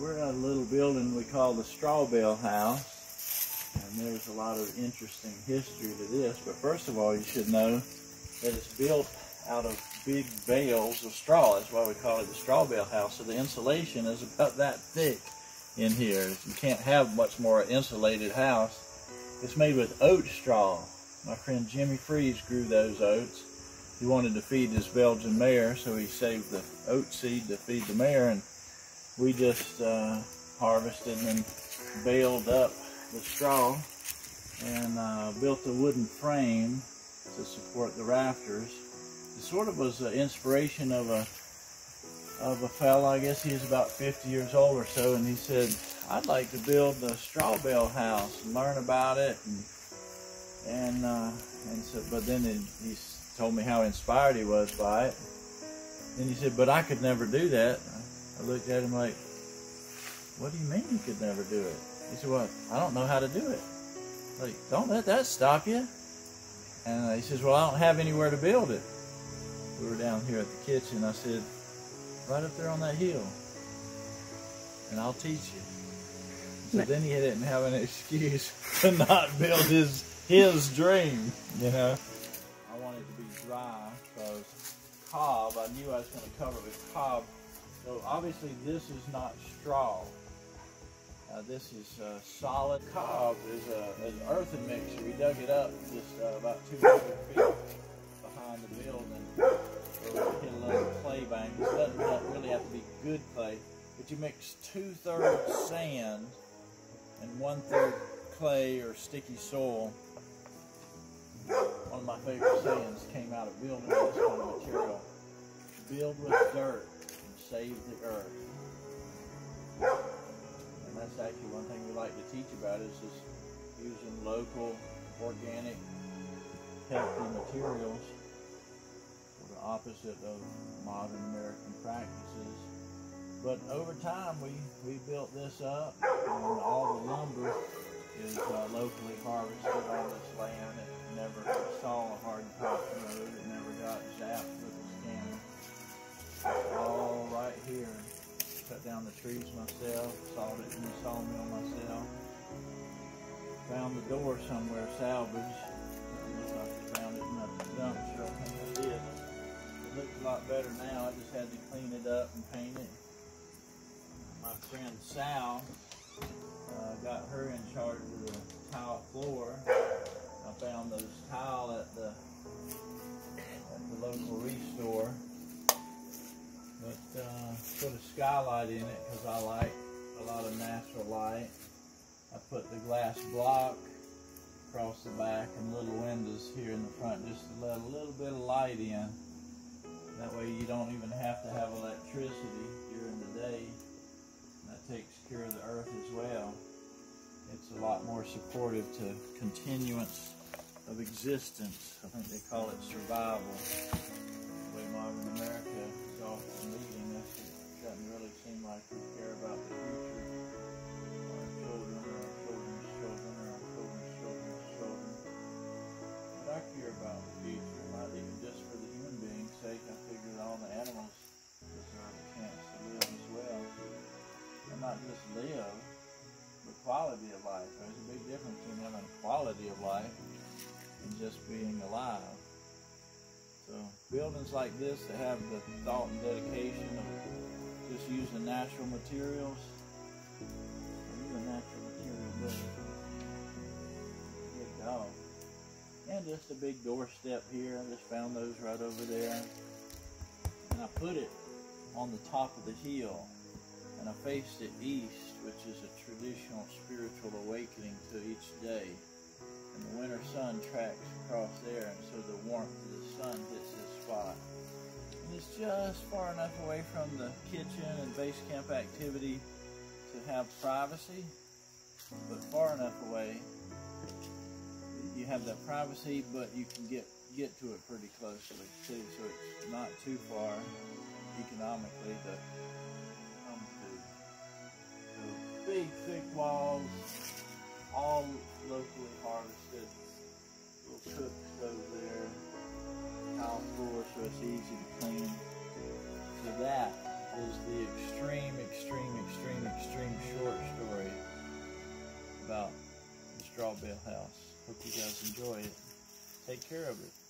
we're in a little building we call the Straw Bale House. And there's a lot of interesting history to this. But first of all, you should know that it's built out of big bales of straw. That's why we call it the straw bale house. So the insulation is about that thick in here. You can't have much more insulated house. It's made with oat straw. My friend Jimmy Freeze grew those oats. He wanted to feed his Belgian mare, so he saved the oat seed to feed the mare, and we just uh, harvested and baled up the straw and uh, built a wooden frame to support the rafters. It sort of was an inspiration of a of a fella, I guess he was about 50 years old or so, and he said, I'd like to build the straw bale house and learn about it. And, and, uh, and so, but then he, he told me how inspired he was by it. And he said, but I could never do that. I looked at him like, what do you mean you could never do it? He said, well, I don't know how to do it. Like, don't let that stop you. And he says, well, I don't have anywhere to build it. We were down here at the kitchen. I said, right up there on that hill. And I'll teach you. So then he didn't have an excuse to not build his his dream, you know. I wanted to be dry because cob, I knew I was going to cover it with cob. So obviously this is not straw. Uh, this is uh, solid cob is a, an earthen mixture. We dug it up just uh, about 200 feet behind the building. So we hit a little clay bank. This doesn't really have to be good clay, but you mix two-thirds sand and one-third clay or sticky soil. One of my favorite sayings came out of building this kind of material. Build with dirt save the earth. And that's actually one thing we like to teach about is just using local, organic, healthy materials the opposite of modern American practices. But over time, we, we built this up, and all the lumber is uh, locally harvested on this land. It never saw a hard top road. It never got zapped with trees myself, sawed it in the sawmill myself. Found the door somewhere salvaged. I don't I found it in. I think I did. It looks a lot better now. I just had to clean it up and paint it my friend Sal uh, got her in charge of the tile floor. I found those tile at the at the local restore. But uh, put a skylight in it because I like a lot of natural light. I put the glass block across the back and little windows here in the front just to let a little bit of light in. That way you don't even have to have electricity during the day That takes care of the earth as well. It's a lot more supportive to continuance of existence. I think they call it survival. The way modern America is often leading us, doesn't really seem like we care about the future. Our children, our children's children, our children's children's children. But I care about the future, not even just for the human being's sake. I figure that all the animals deserve a chance to live as well and not just live, but quality of life. There's a big difference between having quality of life and just being alive. So buildings like this that have the thought and dedication of just using natural materials, even natural material building. Good dog. And just a big doorstep here. I just found those right over there. And I put it on the top of the hill and I faced it east, which is a traditional spiritual awakening to each day. And the winter sun tracks across there, and so the warmth of the sun hits this spot. It's just far enough away from the kitchen and base camp activity to have privacy, but far enough away you have that privacy, but you can get get to it pretty closely too. So it's not too far economically to um, big, thick walls, all locally harvested for us easy to clean. So that is the extreme, extreme, extreme, extreme short story about the straw bale house. Hope you guys enjoy it. Take care of it.